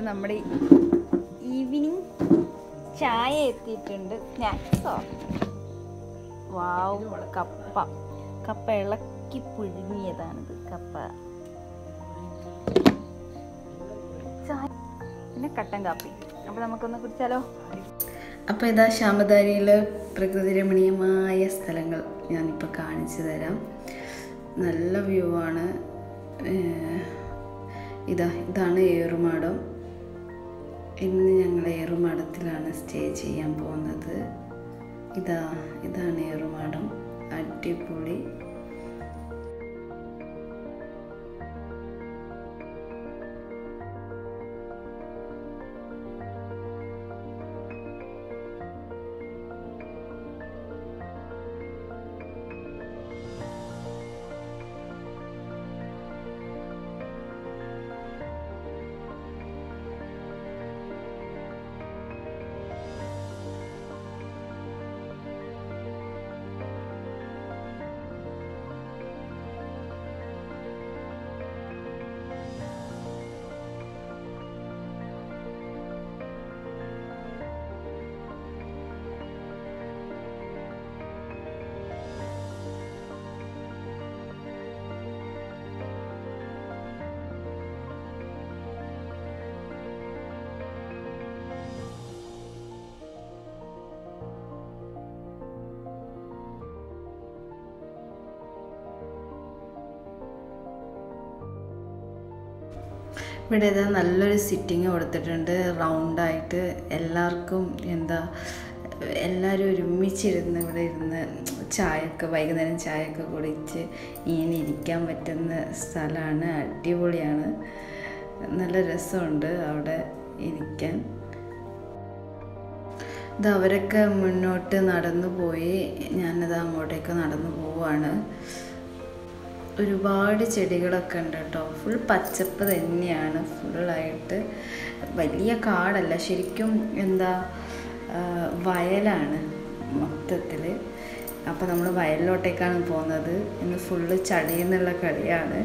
നമ്മുടെ ഈവനിങ് ചായ എത്തിയിട്ടുണ്ട്. സ്നാക്സോ? വാവ് കപ്പ. കപ്പ ഇളക്കി പുഴുങ്ങിയതാണിത്. കപ്പ. ചായ. പിന്നെ കട്ടൻ കാപ്പി. അപ്പോൾ നമുക്കൊന്ന് കുടിച്ചാലോ? അപ്പോൾ ഇതാ ശ്യാമധാരിയിൽ പ്രകൃതി രമണീയമായ സ്ഥലങ്ങൾ ഞാനിപ്പോൾ കാണിച്ചു തരാം. നല്ല വ്യൂ ആണ്. ഇതാ ഇതാണ് ഏറുമാടം. ഇന്ന് ഞങ്ങൾ ഏറുമാടത്തിലാണ് സ്റ്റേ ചെയ്യാൻ പോകുന്നത്. ഇതാ ഇതാണ് ഏറുമാടം. അടിപൊളി. ഇവിടെ ഇത് നല്ലൊരു സിറ്റിങ് കൊടുത്തിട്ടുണ്ട്. റൗണ്ടായിട്ട് എല്ലാവർക്കും എന്താ എല്ലാവരും ഒരുമിച്ചിരുന്ന് ഇവിടെ ഇരുന്ന് ചായയൊക്കെ വൈകുന്നേരം ചായയൊക്കെ കുടിച്ച് ഇങ്ങനെ ഇരിക്കാൻ പറ്റുന്ന സ്ഥലമാണ്. അടിപൊളിയാണ്. നല്ല രസമുണ്ട് അവിടെ ഇരിക്കാൻ. ഇത് അവരൊക്കെ മുന്നോട്ട് നടന്നു പോയി ഞാനത് അങ്ങോട്ടേക്ക് നടന്നു പോവാണ്. ഒരുപാട് ചെടികളൊക്കെ ഉണ്ട് കേട്ടോ. ഫുൾ പച്ചപ്പ് തന്നെയാണ്. ഫുള്ളായിട്ട് വലിയ കാടല്ല. ശരിക്കും എന്താ വയലാണ് മൊത്തത്തിൽ അപ്പോൾ നമ്മൾ വയലിലോട്ടേക്കാണ് പോകുന്നത്. ഇന്ന് ഫുള്ള് ചടിയെന്നുള്ള കളിയാണ്.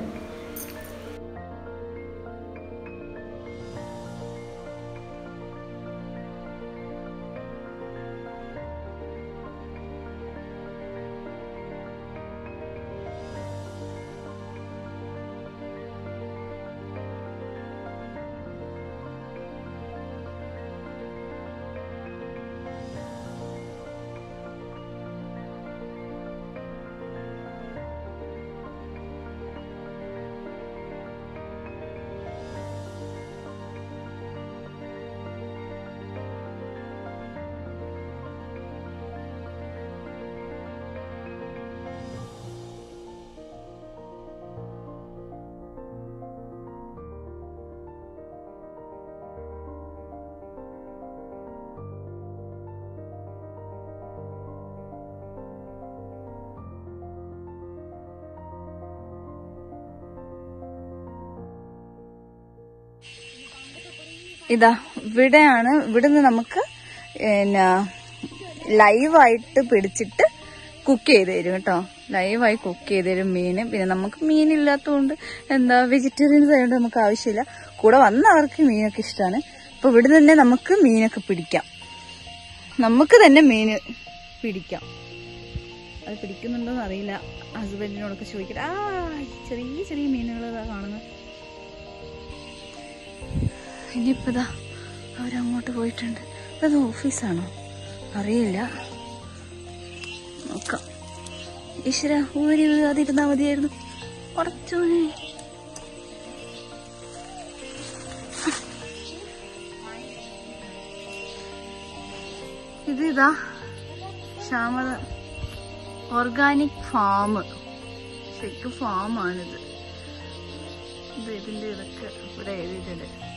ഇതാ ഇവിടെയാണ് ഇവിടുന്ന് നമുക്ക് പിന്നെ ലൈവായിട്ട് പിടിച്ചിട്ട് കുക്ക് ചെയ്ത് തരും കേട്ടോ. ലൈവായി കുക്ക് ചെയ്ത് തരും മീൻ പിന്നെ നമുക്ക് മീനില്ലാത്തതുകൊണ്ട് എന്താ വെജിറ്റേറിയൻസ് ആയതുകൊണ്ട് നമുക്ക് ആവശ്യമില്ല. കൂടെ വന്നവർക്ക് മീനൊക്കെ ഇഷ്ടമാണ് അപ്പൊ ഇവിടെ തന്നെ നമുക്ക് മീനൊക്കെ പിടിക്കാം. നമുക്ക് തന്നെ മീന് പിടിക്കാം. അത് പിടിക്കുന്നുണ്ടോന്ന് അറിയില്ല. ഹസ്ബൻഡിനോടൊക്കെ ചോദിക്കട്ടെ. ആ ചെറിയ ചെറിയ മീനുകൾ കാണുന്നത്. ഇനിയിപ്പോ ഇതാ അവരങ്ങോട്ട് പോയിട്ടുണ്ട്. അത് ഓഫീസാണോ? അറിയില്ല. നോക്കാം. ഈശ്വര ഊരി വീഴാതിരുന്നാ മതിയായിരുന്നു. കുറച്ചു ഇത് ഇതാ ശ്യാമത ഓർഗാനിക് ഫാം. ശരിക്കും ഫാമാണിത്. ഇത് ഇതിന്റെ ഇതൊക്കെ ഇവിടെ എഴുതിയിട്ടുണ്ട്.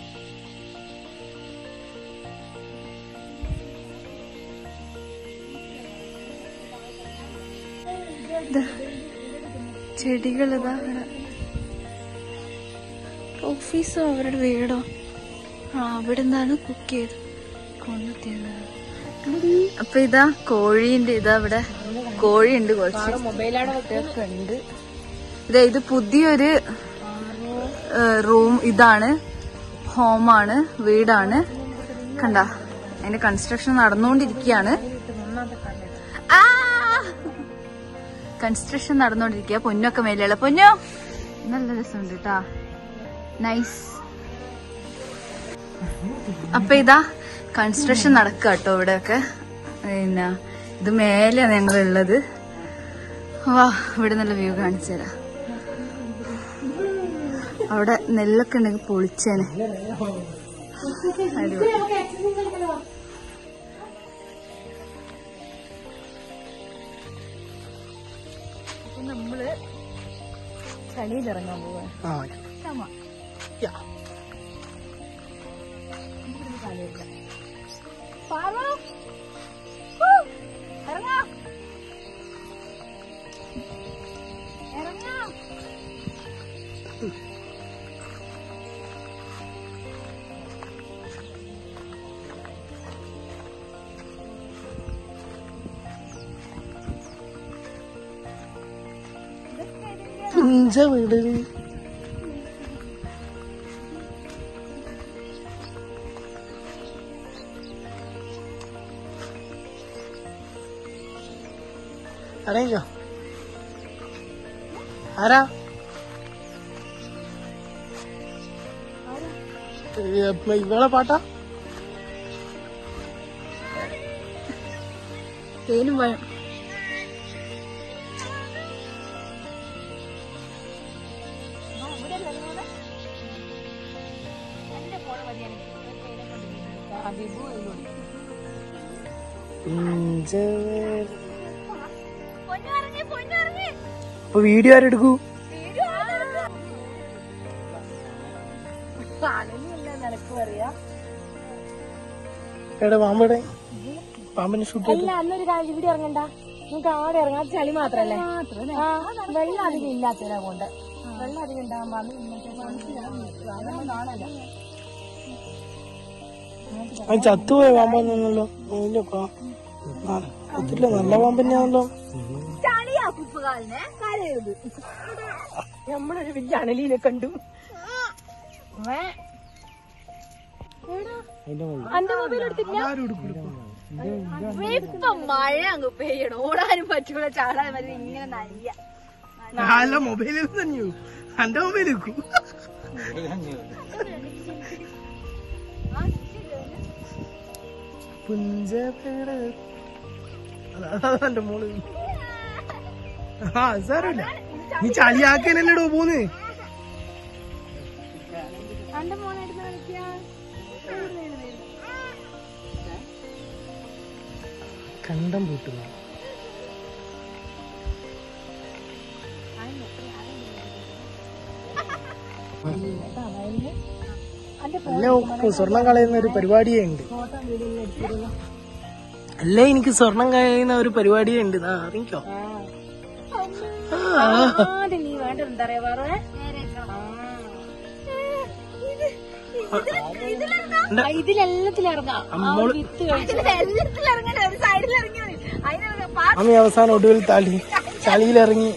ചെടികൾ ഇതാ ഇവിടെ ഓഫീസോ അവരുടെ വീടോ? ആ അവിടെ നിന്നാണ് കുക്ക് ചെയ്ത് കൊണ്ടുത്തരുന്നത് അപ്പൊ ഇതാ കോഴിന്റെ ഇതാ ഇവിടെ കോഴിയുണ്ട് കുറച്ച്. ഉണ്ട്. ഇതാ ഇത് പുതിയൊരു റൂം ഇതാണ്. ഹോമാണ് വീടാണ്. കണ്ട അതിന്റെ കൺസ്ട്രക്ഷൻ നടന്നുകൊണ്ടിരിക്കുകയാണ്. കൺസ്ട്രക്ഷൻ നടന്നുകൊണ്ടിരിക്കുക. പൊന്നൊക്കെ മേലെയുള്ള പൊന്നു? നല്ല രസമുണ്ട് കേട്ടാ നൈസ് അപ്പൊ ഇതാ കൺസ്ട്രക്ഷൻ നടക്കുക കേട്ടോ ഇവിടെയൊക്കെ. പിന്നെ ഇത് മേലെയാണ് ഞങ്ങൾ ഉള്ളത് വാ ഇവിടെ നല്ല വ്യൂ കാണിച്ചു തരാം. അവിടെ നെല്ലൊക്കെ ഉണ്ടെങ്കിൽ പൊളിച്ചേനെ. അടിപൊളി. ചളിയിലിറങ്ങാൻ പോവാ. ആ. പുഞ്ച വീട് അറിയോ ആരാ? ഇവളെ പാട്ടാ? തേനും പഴം അപ്പൊ വീഡിയോ ആരെടുക്കൂ പാമ്പടെ പാമ്പിന് ഷൂട്ട് അന്നൊരു കാര്യം ഇവിടെ ഇറങ്ങണ്ട. നമുക്ക് ആടെ ഇറങ്ങാം ചളി മാത്രല്ലേ? വെള്ളം അധികം ഇല്ലാത്തതിനെ കൊണ്ട്. വെള്ളം അധികം ഉണ്ടാകുമ്പോ ചത്തുപോയ അതൊന്നും അതില്ല നല്ല പാമ്പ് തന്നെയാണല്ലോ നമ്മളൊരു വലിയ അണലിയിലെ കണ്ടു. അന്റെ മൊബൈൽ എടുത്തില്ല ഇപ്പൊ മഴ അങ്ങ് പെയ്യണം. ഓടാനും പറ്റൂല ചാടാൻ പറ്റില്ല ഇങ്ങനെ നല്ല മൊബൈലിൽ തന്നെയോ എന്റെ മൊബൈൽ വെക്കൂ പുഞ്ചപേട് അതാ എന്റെ മോൾ. ആ സാരമില്ല. നീ ചളിയാക്കലല്ലേടോ പോന്ന്? കണ്ടം പൂട്ടുന്നു. അല്ല സ്വർണം കളയുന്ന ഒരു പരിപാടിയേ ഉണ്ട്. അല്ല എനിക്ക് സ്വർണം കഴിയുന്ന ഒരു പരിപാടി ഉണ്ട്. അറിയിക്കോ? അമ്മി അവസാനം ഒടുവിൽ താളി ചളിയിലിറങ്ങി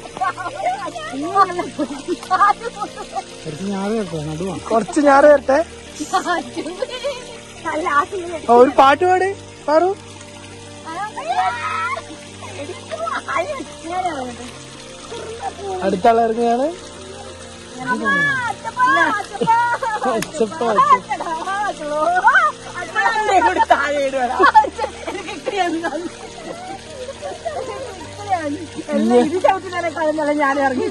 കുറച്ച് ഞാറ് വരട്ടെ ഒരു പാട്ട് പാട് പാറു. അടുത്ത ആൾ ഇറങ്ങുകയാണ് ഞാൻ ഇറങ്ങി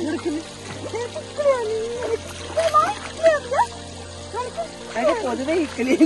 പൊതുവെ ഇക്കലി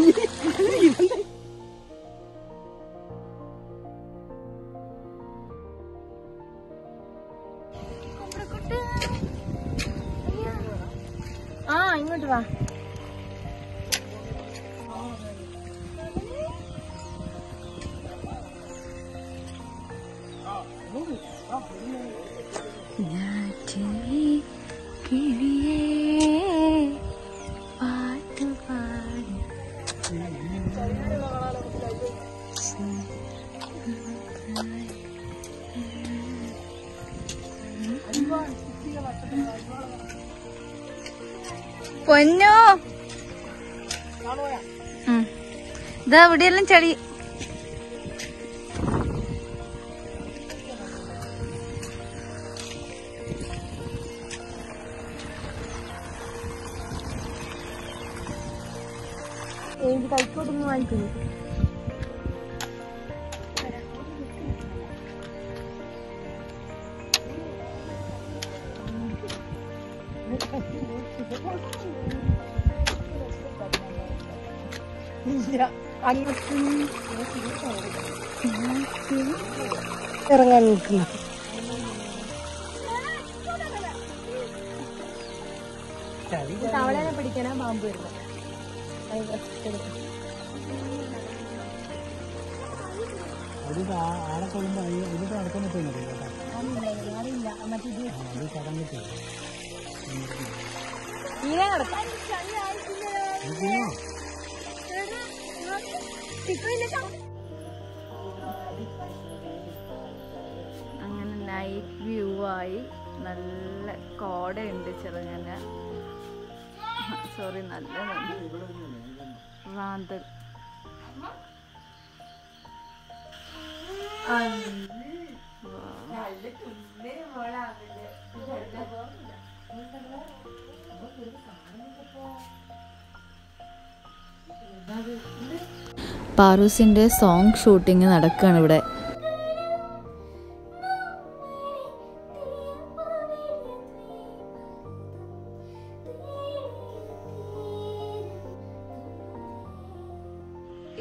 പൊന്നോ. ഇതാ ഇവിടെയെല്ലാം ചെടി എനിക്ക് കൈക്കോട്ടൊന്നും വാങ്ങിക്കുന്നു? ഇറങ്ങാൻ നിൽക്കുന്നു. തവളേനെ പിടിക്കാനാ പാമ്പ് വരുന്നത് അങ്ങനെ നൈറ്റ് വ്യൂ ആയി നല്ല കോടയുണ്ട് ചെറുങ്ങനെ. സോറി നല്ല റാന്തൽ പാറൂസിന്റെ സോങ് ഷൂട്ടിംഗ് നടക്കുകയാണ് ഇവിടെ.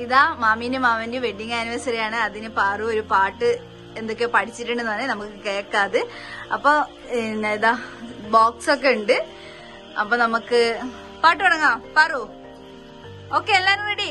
ഇതാ മാമീന്റെ മാമന്റെ വെഡിങ് ആനിവേഴ്സറി ആണ്. അതിന് പാറു ഒരു പാട്ട് എന്തൊക്കെയോ പഠിച്ചിട്ടുണ്ടെന്ന് പറഞ്ഞാൽ നമുക്ക് കേൾക്കാത്. അപ്പൊ ഇതാ ബോക്സ് ഒക്കെ ഉണ്ട്. അപ്പൊ നമുക്ക് പാട്ട് തുടങ്ങാം. പാറു. ഓക്കെ എല്ലാരും റെഡി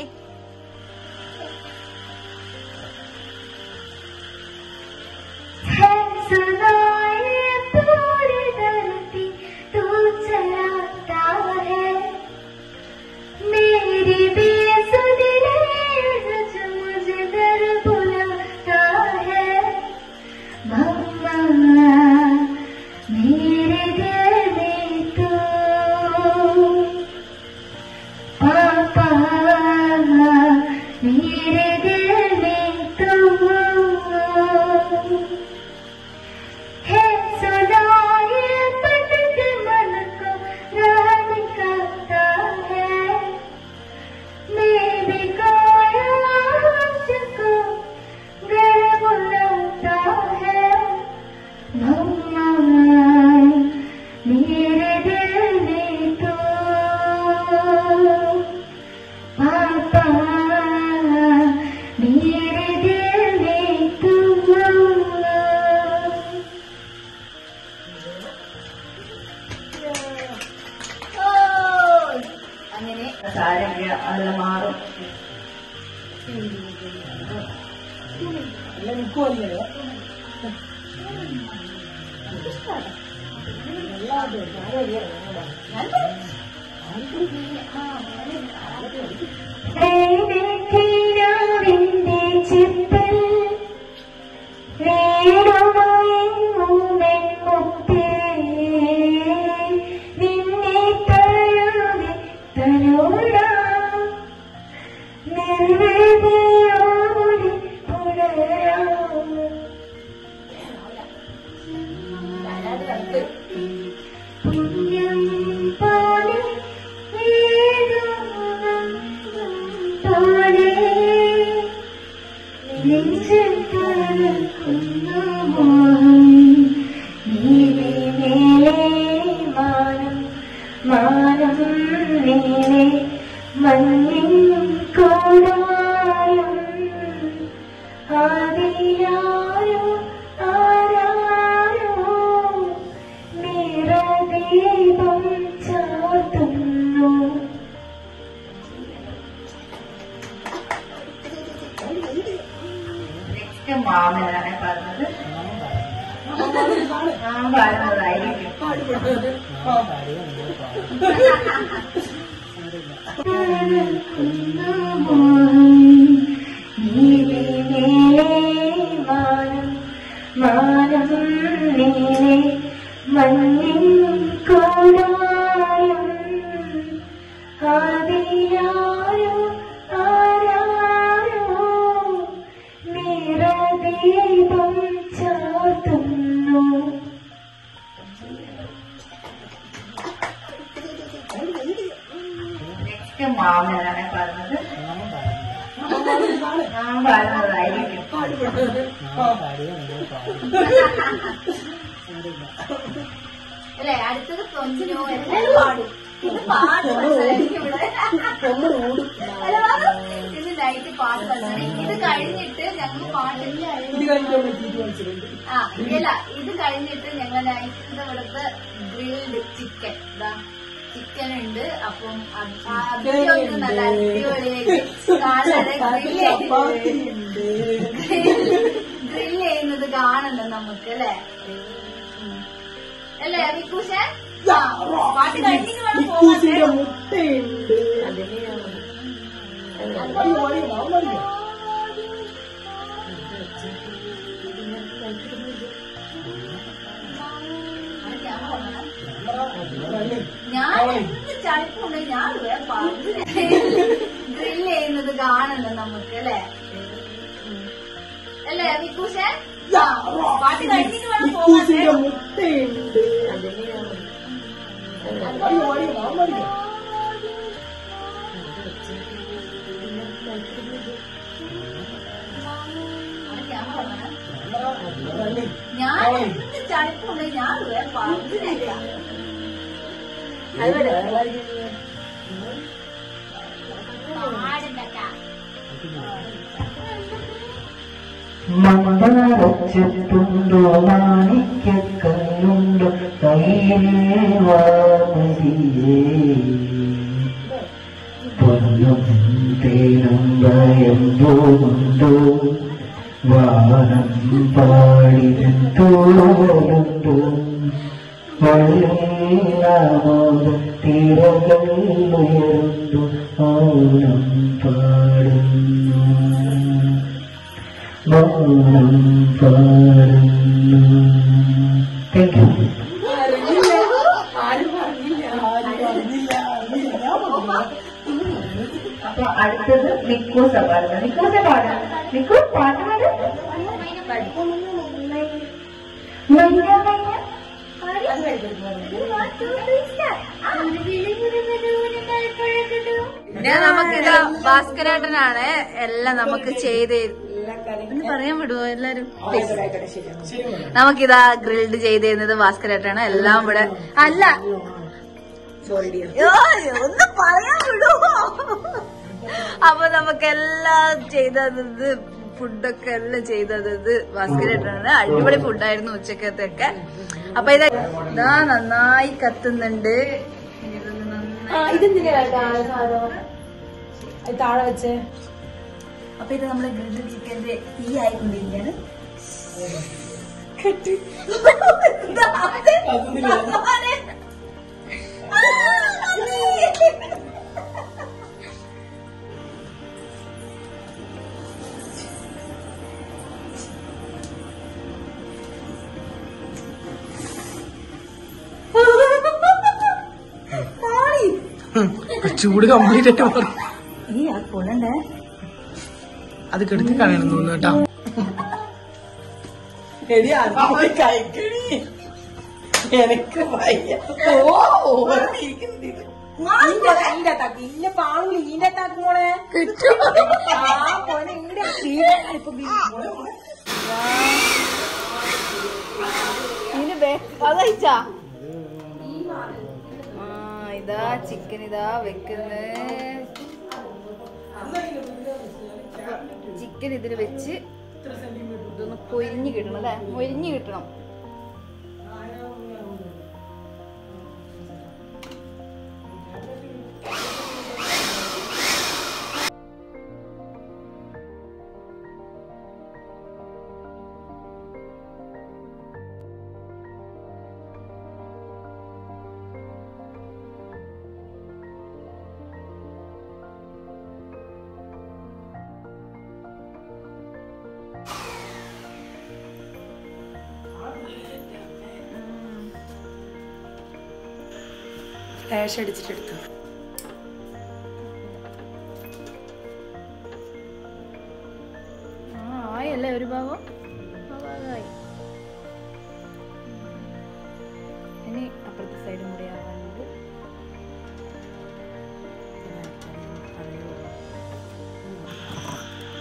മാമനാണ് പറഞ്ഞത് ഞാൻ പറഞ്ഞതായിരിക്കും അല്ലെ അടുത്തത് കൊഞ്ചിനോ എല്ലാരും പാടും. ഇത് പാട്ട് മത്സരം അല്ല, വാ. ഇത് ലൈറ്റ് പാട്ട് ഇത് കഴിഞ്ഞിട്ട് ഞങ്ങൾ പാട്ട് ആ ഇല്ല ഇത് കഴിഞ്ഞിട്ട് ഞങ്ങൾ നൈറ്റിന്റെ ഇവിടുത്തെ ഉണ്ട് അപ്പം നല്ല അടിപൊളിയായിട്ട് ഡ്രിൽ ചെയ്യുന്നത് കാണണം നമുക്ക് അല്ലേ. അല്ലേ വിക്കൂഷൻ പാട്ട് കഴിഞ്ഞിട്ട് വേണം പോകാൻ ഞാൻ എന്ത് ചളിപ്പുണ്ടെങ്കിൽ ഞാൻ വേറെ പറഞ്ഞു ഗ്രിൽ ചെയ്യുന്നത് കാണണം നമുക്ക് അല്ലേ? അല്ലേ വിക്കൂഷൻ പാട്ട് കഴിഞ്ഞിട്ട് വേണം പോകാൻ ഞാൻ എന്ത് ചളിപ്പുണ്ടെങ്കിൽ ഞാൻ പറഞ്ഞു മന്ദാരച്ചെത്തുണ്ടോ മാണിക്കല്ലുണ്ടോ കയ്യിലേ വാമതിയേ പൊന്നും തേനും ഭയം തോന്നുണ്ടോ വാനം പാടിനെത്തോളുണ്ടോ വള്ളിയാമോദം തിരകൾ ഉയരുന്നു മൗനം പാടുന്നു. നമുക്കിത് ഭാസ്കരേട്ടനാണ്. എല്ലാം നമുക്ക് ചെയ്ത് ഒന്ന് പറയാൻ വിടുവോ എല്ലാരും? നമുക്കിതാ ഗ്രിൽഡ് ചെയ്ത് തരുന്നത് ഭാസ്കരേട്ടനാണ്. എല്ലാം ഇവിടെ അല്ല. ഒന്ന് പറയാൻ വിടുവോ? അപ്പൊ നമുക്ക് നമുക്കെല്ലാം ചെയ്തത് ഫുഡൊക്കെ എല്ലാം ചെയ്തത് ഭാസ്കരായിട്ടാണ് അടിപൊളി ഫുഡായിരുന്നു ഉച്ചക്കത്തൊക്കെ. അപ്പൊ ഇത് ഇതാ നന്നായി കത്തുന്നുണ്ട്. ഇതെന്തിനാ താഴെ വെച്ചേ. അപ്പൊ ഇത് നമ്മുടെ ഗ്രിൽഡ് ചിക്കന്റെ തീ ആയിക്കൊണ്ടിരിക്കുകയാണ്. ചൂട് കംപ്ലീറ്റ് ആയിട്ട് മാറും ഈ ആ കൊള്ളണ്ടേ അത് കിടക്കി കളയണം തോന്നുന്നു കേട്ടോ. എടി കഴിക്കണി എനക്ക് വയ്യ. ഓ ആ അതയച്ചാ ഇതാ ചിക്കൻ ഇതാ വെക്കുന്നത് ചിക്കൻ ഇതിൽ വെച്ച് ഇതൊന്ന് പൊരിഞ്ഞ് കിട്ടണം അല്ലേ? മൊരിഞ്ഞ് കിട്ടണം. ലാഷ് അടിച്ചിട്ടെടുത്തു ആയല്ലേ ഒരു ഭാഗം? ഇനി അപ്പുറത്തെ സൈഡും കൂടി ആവാനുണ്ട്.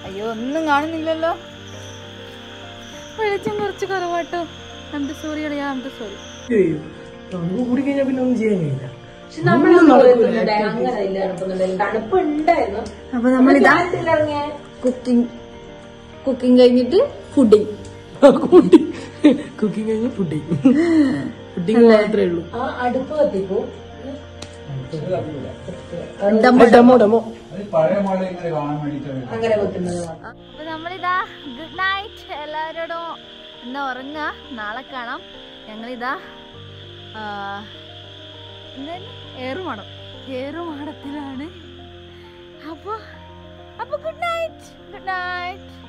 അയ്യോ ഒന്നും കാണുന്നില്ലല്ലോ. വെളിച്ചം കുറച്ച് കുറവാട്ടോ. നമ്മുടെ സോറി അറിയാം നമ്മുടെ സോറി കൂടി കഴിഞ്ഞാൽ പിന്നെ ഒന്നും ചെയ്യാൻ കഴിയില്ല അപ്പൊ നമ്മളിതാ കുക്കിംഗ് കുക്കിംഗ് കഴിഞ്ഞിട്ട് ഫുഡിങ്. കുക്കിംഗ് കഴിഞ്ഞ് ഫുഡിങ്. ഫുഡിങ് മാത്രമേ ഉള്ളൂ. ആ അടുപ്പ് കത്തിക്കൂ. അപ്പൊ നമ്മളിതാ ഗുഡ് നൈറ്റ് എല്ലാവരോടും ഇന്ന് ഉറങ്ങുക. നാളെ കാണാം. ഞങ്ങളിതാ ഏറുമാടം ഏറുമാടത്തിലാണ് അപ്പോൾ അപ്പോൾ ഗുഡ് നൈറ്റ് ഗുഡ് നൈറ്റ്